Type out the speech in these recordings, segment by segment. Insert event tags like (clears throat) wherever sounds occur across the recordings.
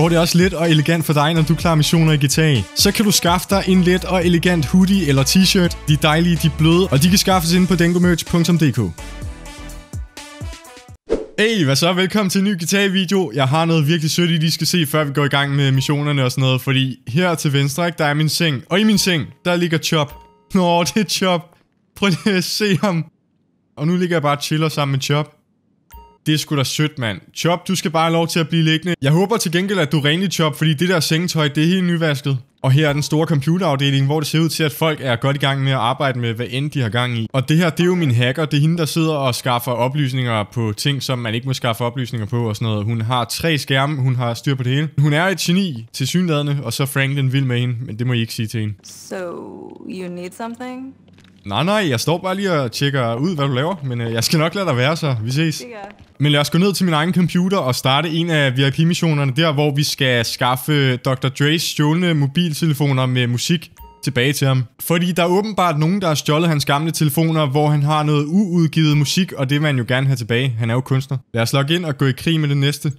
Går det også let og elegant for dig, når du klarer missioner i GTA? Så kan du skaffe dig en let og elegant hoodie eller t-shirt. De er dejlige, de er bløde, og de kan skaffes ind på dengomerch.dk. Hey, hvad så? Velkommen til en ny GTA-video. Jeg har noget virkelig sødt, I lige skal se, før vi går i gang med missionerne og sådan noget. Fordi her til venstre, ikke, der er min seng. Og i min seng, der ligger Chop. Nå, det er Chop. Prøv lige at se ham. Og nu ligger jeg bare og chiller sammen med Chop. Det er sgu da sødt, mand. Chop, du skal bare have lov til at blive liggende. Jeg håber til gengæld, at du er renlig, Chop, fordi det der sengetøj, det er helt nyvasket. Og her er den store computerafdeling, hvor det ser ud til, at folk er godt i gang med at arbejde med, hvad end de har gang i. Og det her, det er jo min hacker. Det er hende, der sidder og skaffer oplysninger på ting, som man ikke må skaffe oplysninger på og sådan noget. Hun har tre skærme, hun har styr på det hele. Hun er et geni til synladende, og så Franklin vil med hende, men det må I ikke sige til hende. So, you need something? Nej, nej, jeg står bare lige og tjekker ud, hvad du laver, men øh, jeg skal nok lade dig være, så vi ses. Yeah. Men lad os gå ned til min egen computer og starte en af VIP-missionerne der, hvor vi skal skaffe Dr. Dre's stjålne mobiltelefoner med musik tilbage til ham. Fordi der er åbenbart nogen, der har stjålet hans gamle telefoner, hvor han har noget uudgivet musik, og det vil han jo gerne have tilbage. Han er jo kunstner. Lad os logge ind og gå i krig med det næste.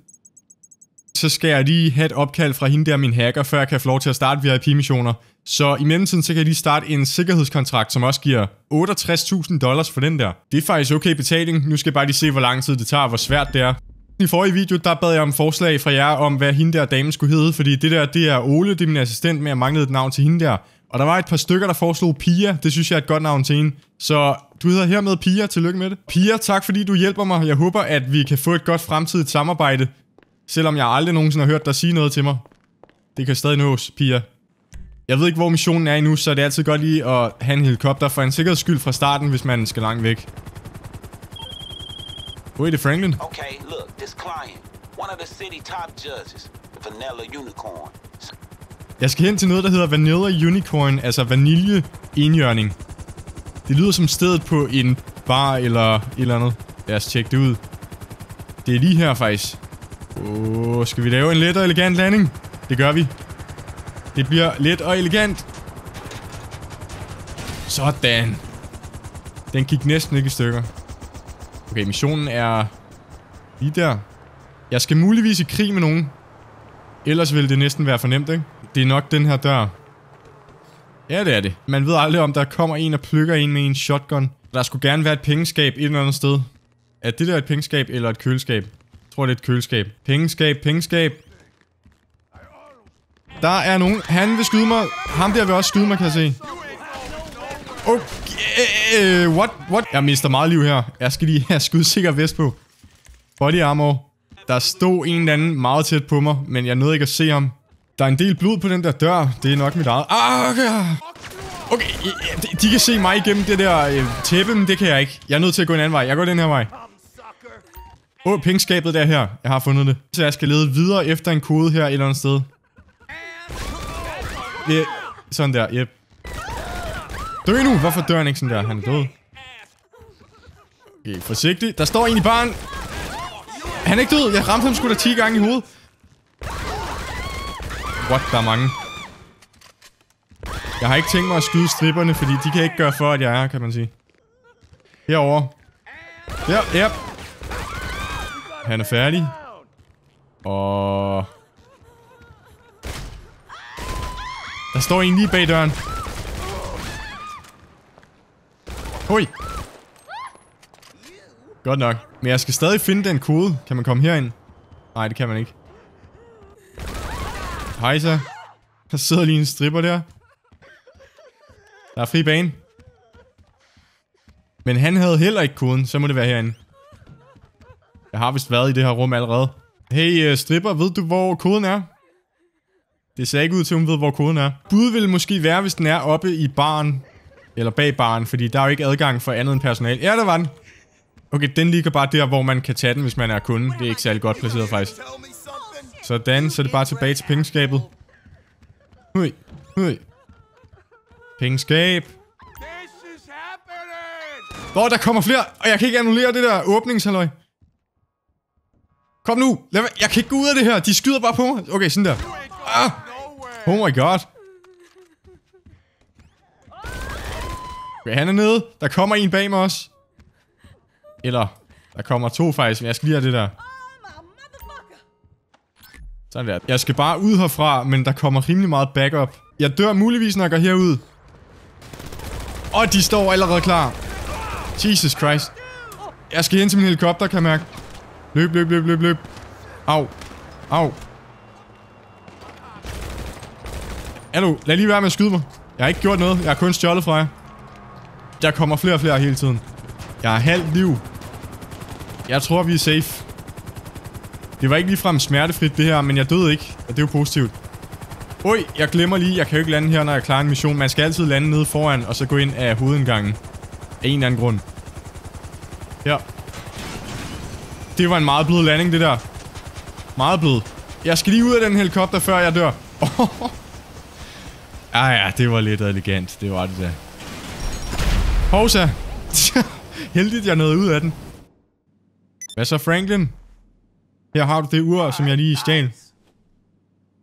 Så skal jeg lige have et opkald fra hende der, min hacker, før jeg kan få lov til at starte VIP-missioner. Så i mellemtiden, så kan jeg lige starte en sikkerhedskontrakt, som også giver 68.000 dollars for den der. Det er faktisk okay betaling. Nu skal jeg bare lige se, hvor lang tid det tager, og hvor svært det er. I forrige video, der bad jeg om forslag fra jer om, hvad hende der dame skulle hedde, fordi det der, det er Ole, det er min assistent, men jeg manglede et navn til hende der. Og der var et par stykker, der foreslog Pia. Det synes jeg er et godt navn til hende. Så du hedder hermed Pia. Tillykke med det. Pia, tak fordi du hjælper mig. Jeg håber, at vi kan få et godt fremtidigt samarbejde. Selvom jeg aldrig nogensinde har hørt dig sige noget til mig. Det kan stadig nås, Pia. Jeg ved ikke, hvor missionen er endnu, så det er altid godt lige at have en helikopter for en sikkerheds skyld fra starten, hvis man skal langt væk. Hvor er det Franklin? Okay, look, this client, one of the city top judges, Vanilla Unicorn. Jeg skal hen til noget, der hedder Vanilla Unicorn, altså vanilje enhjørning. Det lyder som stedet på en bar eller et eller andet. Lad os tjekke det ud. Det er lige her faktisk. Åh, oh, skal vi lave en let og elegant landing? Det gør vi. Det bliver let og elegant. Sådan. Den gik næsten ikke i stykker. Okay, missionen er lige der. Jeg skal muligvis i krig med nogen. Ellers ville det næsten være fornemt, ikke? Det er nok den her dør. Ja, det er det. Man ved aldrig, om der kommer en og plukker en med en shotgun. Der skulle gerne være et pengeskab et eller andet sted. Er det der et pengeskab eller et køleskab? Jeg tror, det er et køleskab. Pengeskab, pengeskab. Der er nogen. Han vil skyde mig. Ham der vil også skyde mig, kan jeg se. Okay. What? What? Jeg mister meget liv her. Jeg skal lige have skudsikker vest på. Body armor. Der stod en eller anden meget tæt på mig, men jeg nåede ikke at se ham. Der er en del blod på den der dør. Det er nok mit eget. Ah, okay. Okay, de, kan se mig igennem det der øh, tæppe, men det kan jeg ikke. Jeg er nødt til at gå en anden vej. Jeg går den her vej. Åh, oh, pengeskabet der her. Jeg har fundet det. Så jeg skal lede videre efter en kode her et eller andet sted. Det sådan der, yep. Dø nu! Hvorfor dør han ikke sådan der? Han er død. Okay, forsigtig. Der står en i baren. Han er ikke død. Jeg ramte ham sgu da 10 gange i hovedet. What? Der er mange. Jeg har ikke tænkt mig at skyde stripperne, fordi de kan ikke gøre for, at jeg er, kan man sige. Herover. Der, yep. Han er færdig. Og... Der står en lige bag døren. Hoi. Godt nok. Men jeg skal stadig finde den kode. Kan man komme herind? Nej, det kan man ikke. Hej så. Der sidder lige en stripper der. Der er fri bane. Men han havde heller ikke koden, så må det være herinde. Jeg har vist været i det her rum allerede. Hey, øh, stripper, ved du, hvor koden er? Det ser ikke ud til, at hun ved, hvor koden er. Bud vil måske være, hvis den er oppe i baren. Eller bag baren, fordi der er jo ikke adgang for andet end personal. Ja, der var den. Okay, den ligger bare der, hvor man kan tage den, hvis man er kunde. Det er ikke særlig godt placeret, faktisk. Sådan, så er det bare tilbage til pengeskabet. Hui, hui. Pengeskab. Åh, oh, der kommer flere, og jeg kan ikke annullere det der åbningshalløj. Kom nu, lad jeg kan ikke gå ud af det her, de skyder bare på mig. Okay, sådan der. Ah! Oh my god. Okay, han er nede. Der kommer en bag mig også. Eller, der kommer to faktisk, men jeg skal lige have det der. Sådan der. Jeg skal bare ud herfra, men der kommer rimelig meget backup. Jeg dør muligvis, når jeg går herud. Og de står allerede klar. Jesus Christ. Jeg skal hen til min helikopter, kan jeg mærke. Løb, løb, løb, løb, løb. Au. Au. Hallo, lad lige være med at skyde mig. Jeg har ikke gjort noget. Jeg har kun stjålet fra jer. Der kommer flere og flere hele tiden. Jeg har halvt liv. Jeg tror, vi er safe. Det var ikke ligefrem smertefrit det her, men jeg døde ikke. Og det er jo positivt. Oj, jeg glemmer lige. Jeg kan jo ikke lande her, når jeg klarer en mission. Man skal altid lande nede foran, og så gå ind af hovedindgangen. Af en eller anden grund. Her. Det var en meget blød landing, det der. Meget blød. Jeg skal lige ud af den helikopter, før jeg dør. (laughs) ah ja, det var lidt elegant. Det var det der. Hovsa. (laughs) Heldigt, jeg nåede ud af den. Hvad så, Franklin? Her har du det ur, som jeg lige stjal.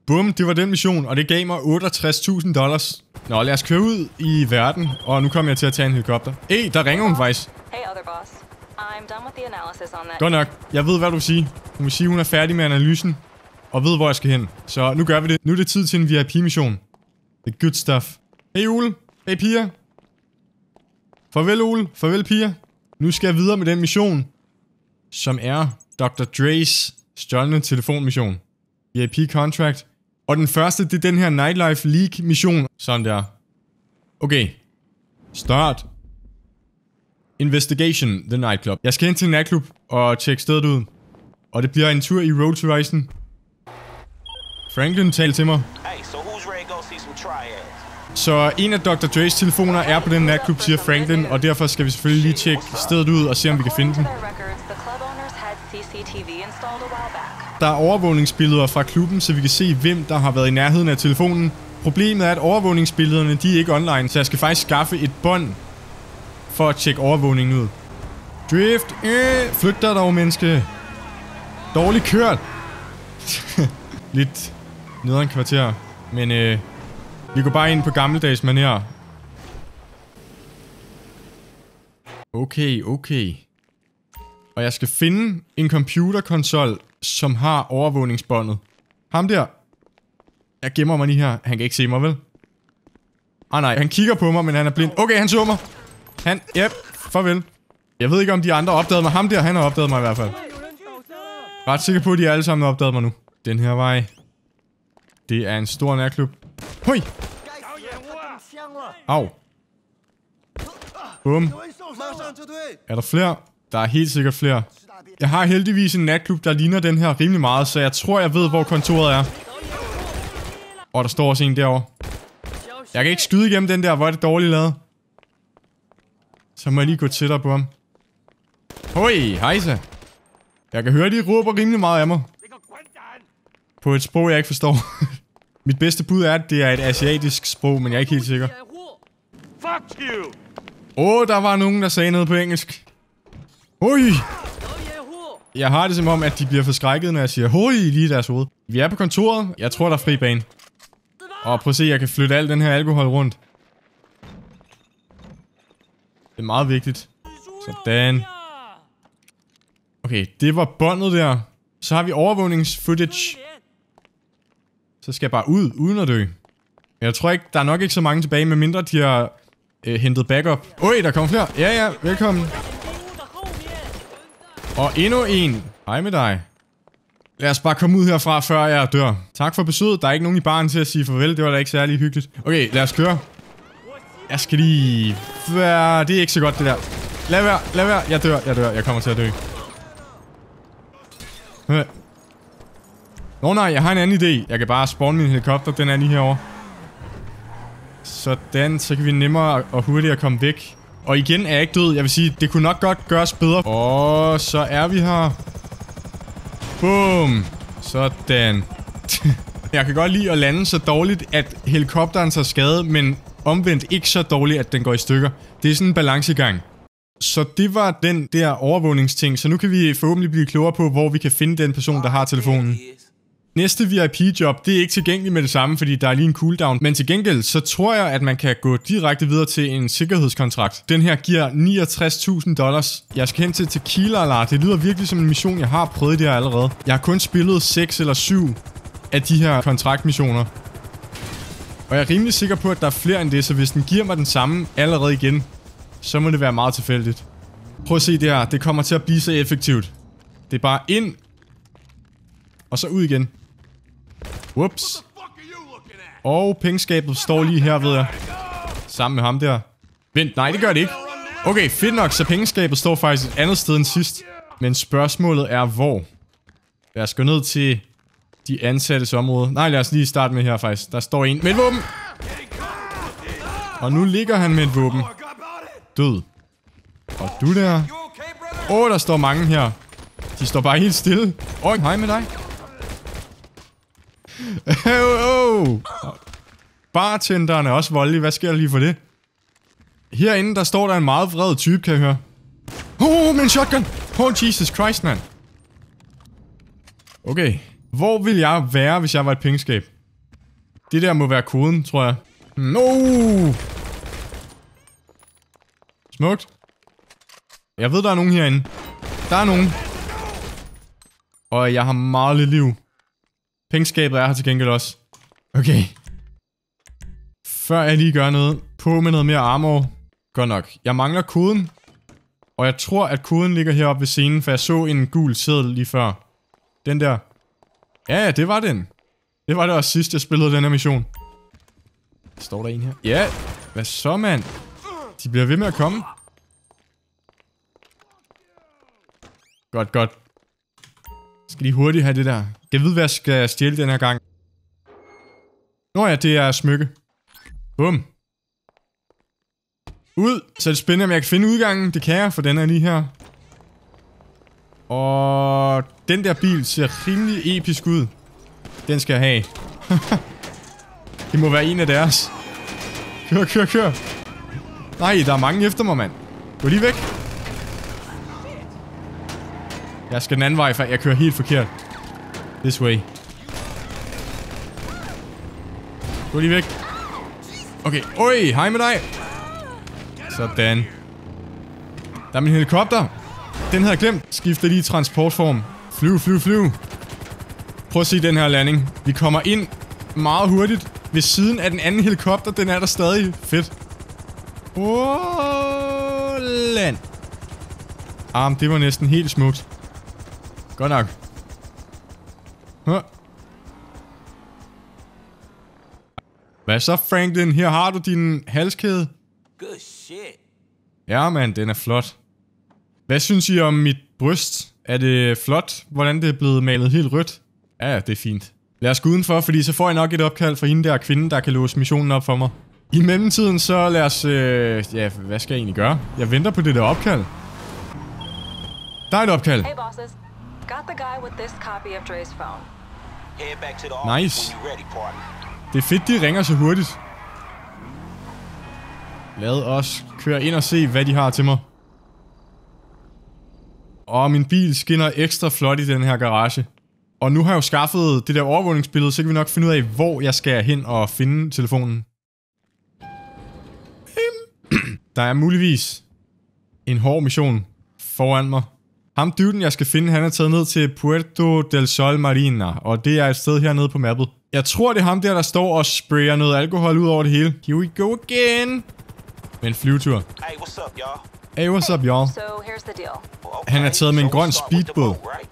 Bum, det var den mission, og det gav mig 68.000 dollars. Nå, lad os køre ud i verden, og nu kommer jeg til at tage en helikopter. Ej, der ringer hun faktisk. Hey, other boss. I'm done with the analysis on that. Godt nok. Jeg ved, hvad du vil sige. Hun vil sige, hun er færdig med analysen, og ved, hvor jeg skal hen. Så nu gør vi det. Nu er det tid til en VIP-mission. The good stuff. Hey, Ole. Hey, piger. Farvel, Ole. Farvel, piger. Nu skal jeg videre med den mission, som er Dr. Dre's stjålne telefonmission. VIP contract. Og den første, det er den her Nightlife League mission. Sådan der. Okay. Start. Investigation, The Nightclub. Jeg skal ind til en natklub og tjekke stedet ud. Og det bliver en tur i Road Horizon. Franklin, tal til mig. Hey, so who's ready to go see some triads? Så en af Dr. Dre's telefoner er på den natklub, siger Franklin, og derfor skal vi selvfølgelig lige tjekke stedet ud og se, om vi kan finde den. Der er overvågningsbilleder fra klubben, så vi kan se, hvem der har været i nærheden af telefonen. Problemet er, at overvågningsbillederne de er ikke online, så jeg skal faktisk skaffe et bånd for at tjekke overvågningen ud. Drift! Øh, flyt dig dog, menneske! Dårligt kørt! (laughs) Lidt nederen kvarter, men øh, vi går bare ind på gammeldags manér. Okay, okay. Og jeg skal finde en computerkonsol, som har overvågningsbåndet. Ham der. Jeg gemmer mig lige her. Han kan ikke se mig, vel? Ah nej, han kigger på mig, men han er blind. Okay, han så mig. Han, yep, farvel. Jeg ved ikke, om de andre opdagede mig. Ham der, han har opdaget mig i hvert fald. Ret sikker på, at de alle sammen har opdaget mig nu. Den her vej. Det er en stor nærklub. 嘿，au. Bum. Er der flere? Der er helt sikkert flere. Jeg har heldigvis en natklub, der ligner den her rimelig meget, så jeg tror, jeg ved, hvor kontoret er. Og der står også en derovre. Jeg kan ikke skyde igennem den der, hvor er det dårligt lavet. Så må jeg lige gå tættere på ham. Hoi, hejsa. Jeg kan høre, de råber rimelig meget af mig. På et sprog, jeg ikke forstår. (laughs) Mit bedste bud er, at det er et asiatisk sprog, men jeg er ikke helt sikker. Åh, oh, der var nogen, der sagde noget på engelsk. Hoi! Jeg har det som om, at de bliver forskrækket, når jeg siger hoi lige i deres hoved. Vi er på kontoret. Jeg tror, der er fri bane. Og prøv at se, jeg kan flytte al den her alkohol rundt. Det er meget vigtigt. Sådan. Okay, det var båndet der. Så har vi overvågningsfootage. Så skal jeg bare ud, uden at dø. Jeg tror ikke, der er nok ikke så mange tilbage, medmindre de har øh, hentet backup. Oj, der kommer flere. Ja, ja, velkommen. Og endnu en. Hej med dig. Lad os bare komme ud herfra, før jeg dør. Tak for besøget. Der er ikke nogen i baren til at sige farvel. Det var da ikke særlig hyggeligt. Okay, lad os køre. Jeg skal lige... Være... Det er ikke så godt, det der. Lad være, lad være. Jeg dør, jeg dør. Jeg kommer til at dø. Nå nej, jeg har en anden idé. Jeg kan bare spawn min helikopter. Den er lige herovre. Sådan, så kan vi nemmere og hurtigere komme væk. Og igen er jeg ikke død. Jeg vil sige, det kunne nok godt gøres bedre. Og så er vi her. Boom. Sådan. (laughs) jeg kan godt lide at lande så dårligt, at helikopteren tager skade, men omvendt ikke så dårligt, at den går i stykker. Det er sådan en balancegang. Så det var den der overvågningsting, så nu kan vi forhåbentlig blive klogere på, hvor vi kan finde den person, der har telefonen. Næste VIP-job, det er ikke tilgængeligt med det samme, fordi der er lige en cooldown. Men til gengæld, så tror jeg, at man kan gå direkte videre til en sikkerhedskontrakt. Den her giver 69.000 dollars. Jeg skal hen til Tequila Alar. Det lyder virkelig som en mission, jeg har prøvet det her allerede. Jeg har kun spillet 6 eller 7 af de her kontraktmissioner. Og jeg er rimelig sikker på, at der er flere end det, så hvis den giver mig den samme allerede igen, så må det være meget tilfældigt. Prøv at se det her. Det kommer til at blive så effektivt. Det er bare ind. Og så ud igen. Whoops. Og pengeskabet står lige her, ved jeg. Sammen med ham der. Vent, nej, det gør det ikke. Okay, fedt nok, så pengeskabet står faktisk et andet sted end sidst. Men spørgsmålet er, hvor? Lad os gå ned til de ansattes område. Nej, lad os lige starte med her faktisk. Der står en med et våben. Og nu ligger han med et våben. Død. Og du der. Åh, oh, der står mange her. De står bare helt stille. Åh, oh, hej med dig. Oh, oh. Bartenderen er også voldelig. Hvad sker der lige for det? Herinde, der står der en meget vred type, kan jeg høre. Oh, min shotgun! Oh, Jesus Christ, mand. Okay. Hvor vil jeg være, hvis jeg var et pengeskab? Det der må være koden, tror jeg. No! Smukt. Jeg ved, der er nogen herinde. Der er nogen. Og jeg har meget lidt liv. Pengeskabet er her til gengæld også. Okay. Før jeg lige gør noget, på med noget mere armor. Godt nok. Jeg mangler koden. Og jeg tror, at koden ligger heroppe ved scenen, for jeg så en gul seddel lige før. Den der. Ja, ja, det var den. Det var det også sidst, jeg spillede den her mission. Står der en her? Ja, hvad så, mand? De bliver ved med at komme. Godt, godt. Skal de hurtigt have det der? Jeg ved, hvad jeg skal stjæle den her gang. Nå ja, det er smykke. Bum. Ud. Så er det spændende, om jeg kan finde udgangen. Det kan jeg, for den er lige her. Og den der bil ser rimelig episk ud. Den skal jeg have. (laughs) det må være en af deres. Kør, kør, kør. Nej, der er mange efter mig, mand. Gå lige væk. Jeg skal den anden vej, for jeg kører helt forkert. This way. Gå lige væk. Okay, oj, hej med dig. Sådan. Der er min helikopter. Den havde jeg glemt. Skifter lige transportform. Flyv, flyv, flyv. Prøv at se den her landing. Vi kommer ind meget hurtigt. Ved siden af den anden helikopter, den er der stadig. Fedt. Oh, land. Ah, det var næsten helt smukt. Godt nok. Huh. Hvad så, Franklin? Her har du din halskæde. Good shit. Ja, mand, den er flot. Hvad synes I om mit bryst? Er det flot, hvordan det er blevet malet helt rødt? Ja, ja, det er fint. Lad os gå udenfor, fordi så får jeg nok et opkald fra hende der kvinde, der kan låse missionen op for mig. I mellemtiden, så lad os... Øh, ja, hvad skal jeg egentlig gøre? Jeg venter på det der opkald. Der er et opkald. Hey, bosses. Got the guy with this copy of Dre's phone. Nice. Det er fedt, de ringer så hurtigt. Lad os køre ind og se, hvad de har til mig. Og min bil skinner ekstra flot i den her garage. Og nu har jeg jo skaffet det der overvågningsbillede, så kan vi nok finde ud af, hvor jeg skal hen og finde telefonen. (clears throat) Der er muligvis en hård mission foran mig. Ham dyvden, jeg skal finde, han er taget ned til Puerto del Sol Marina, og det er et sted hernede på mappet. Jeg tror, det er ham der, der står og sprayer noget alkohol ud over det hele. Here we go again. Med en flyvetur. Hey, what's up, y'all? Hey, what's up, y'all? So here's the deal. Han er taget med en grøn start with the speedbåd. boat, right?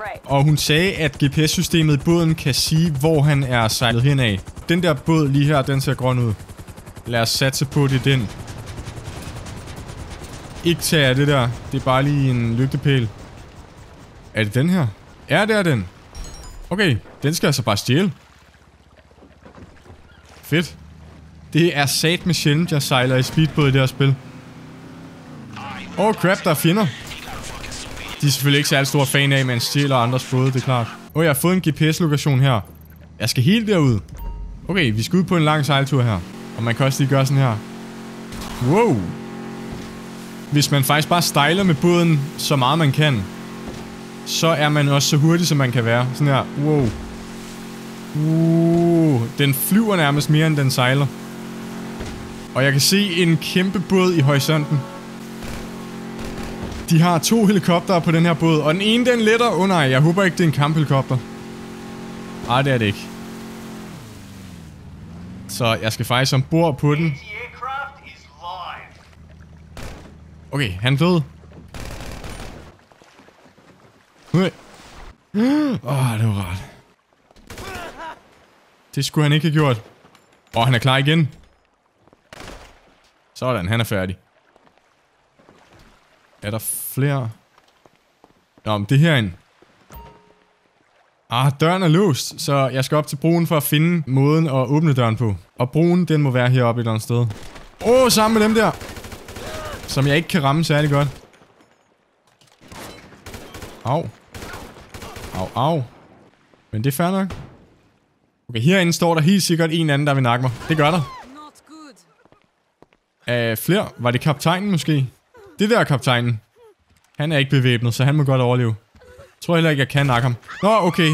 Right. Og hun sagde, at GPS-systemet i båden kan sige, hvor han er sejlet hen af. Den der båd lige her, den ser grøn ud. Lad os satse på, det den. Ikke tage af det der. Det er bare lige en lygtepæl. Er det den her? Ja, det er den. Okay, den skal jeg så bare stjæle. Fedt. Det er sat med sjældent, jeg sejler i speedbåd i det her spil. Åh, oh, crap, der er fjender. De er selvfølgelig ikke særlig store fan af, at man stjæler andres både, det er klart. Åh, oh, jeg har fået en GPS-lokation her. Jeg skal helt derud. Okay, vi skal ud på en lang sejltur her. Og man kan også lige gøre sådan her. Wow. Hvis man faktisk bare stejler med båden så meget man kan, så er man også så hurtig, som man kan være. Sådan her. Wow. Uh, den flyver nærmest mere, end den sejler. Og jeg kan se en kæmpe båd i horisonten. De har to helikoptere på den her båd, og den ene den letter. Åh oh, nej, jeg håber ikke, det er en kamphelikopter. Ej, det er det ikke. Så jeg skal faktisk ombord på den. Okay, han døde. Åh, oh, det var rart. Det skulle han ikke have gjort. Åh, oh, han er klar igen. Sådan, han er færdig. Er der flere? Nå, men det her en. Ah, døren er låst, så jeg skal op til broen for at finde måden at åbne døren på. Og broen, den må være heroppe et eller andet sted. Åh, oh, sammen med dem der. Som jeg ikke kan ramme særlig godt. Au. Au, au. Men det er fair nok. Okay, herinde står der helt sikkert en anden, der vil nakke mig. Det gør der. Uh, flere? Var det kaptajnen måske? Det der er kaptajnen. Han er ikke bevæbnet, så han må godt overleve. Jeg tror heller ikke, jeg kan nakke ham. Nå, okay.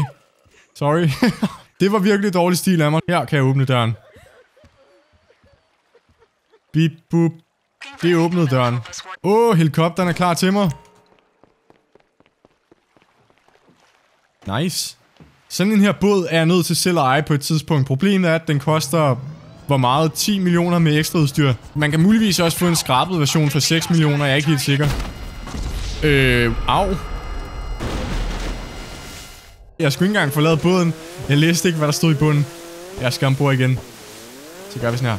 Sorry. (laughs) det var virkelig dårlig stil af mig. Her kan jeg åbne døren. Bip, bup. Det åbnede døren. Åh, oh, helikopteren er klar til mig. Nice. Sådan en her båd er jeg nødt til selv at eje på et tidspunkt. Problemet er, at den koster hvor meget? 10 millioner med ekstra udstyr. Man kan muligvis også få en skrabet version for 6 millioner, jeg er ikke helt sikker. Øh, au. Jeg skulle ikke engang forlade båden. Jeg læste ikke, hvad der stod i bunden. Jeg skal ombord igen. Så gør vi sådan her.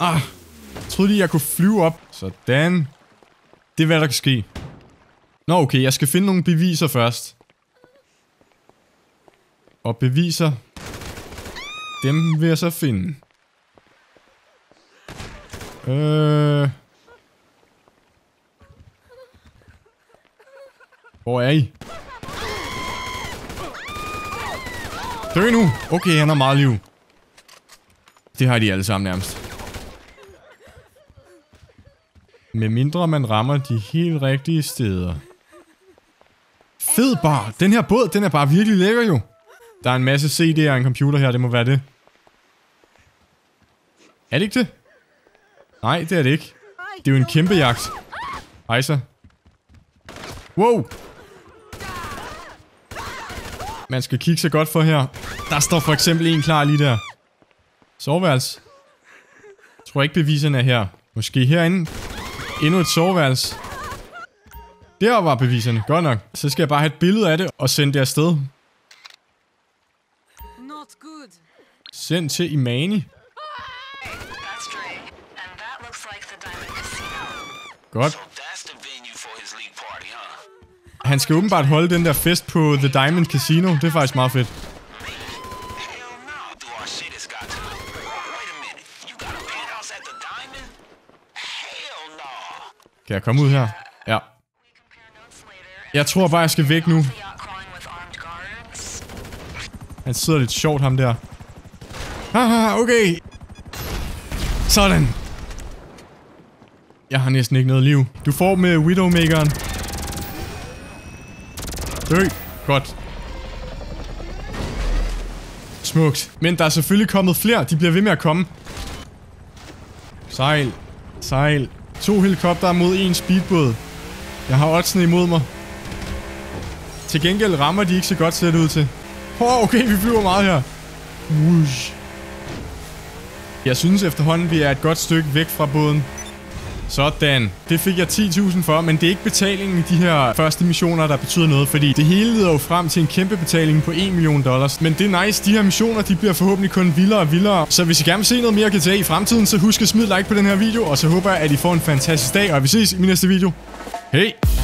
Ah, troede lige, jeg kunne flyve op. Sådan. Det er, hvad der kan ske. Nå, okay, jeg skal finde nogle beviser først. Og beviser, dem vil jeg så finde. Øh... Hvor er I? Dø nu! Okay, han har meget liv. Det har de alle sammen nærmest. Med mindre man rammer de helt rigtige steder. Fed bar! Den her båd, den er bare virkelig lækker jo. Der er en masse CD'er og en computer her, det må være det. Er det ikke det? Nej, det er det ikke. Det er jo en kæmpe jagt. Hej så. Wow! Man skal kigge sig godt for her. Der står for eksempel en klar lige der. Soveværelse. Jeg tror ikke beviserne er her. Måske herinde. Endnu et soveværelse. Der var beviserne. Godt nok. Så skal jeg bare have et billede af det og sende det afsted. Not good. Send til Imani. Godt. So that's the venue for his league party, huh? Han skal åbenbart holde den der fest på The Diamond Casino. Det er faktisk meget fedt. Hell no. Do our shit has got to. Wait a minute. You got a penthouse at the Diamond? Hell no. Kan jeg komme ud her? Ja. Jeg tror bare, jeg skal væk nu. Han sidder lidt sjovt, ham der. Haha, okay. Sådan. Jeg har næsten ikke noget liv. Du får med Widowmakeren. Dø. Godt. Smukt. Men der er selvfølgelig kommet flere. De bliver ved med at komme. Sejl. Sejl. To helikopter mod en speedbåd. Jeg har oddsene imod mig. Til gengæld rammer de ikke så godt, ser det ud til. Åh, oh, okay, vi flyver meget her. Whoosh. Jeg synes efterhånden, vi er et godt stykke væk fra båden. Sådan. Det fik jeg 10.000 for, men det er ikke betalingen i de her første missioner, der betyder noget, fordi det hele leder jo frem til en kæmpe betaling på 1 million dollars. Men det er nice, de her missioner, de bliver forhåbentlig kun vildere og vildere. Så hvis I gerne vil se noget mere GTA i fremtiden, så husk at smide like på den her video, og så håber jeg, at I får en fantastisk dag, og vi ses i min næste video. Hej!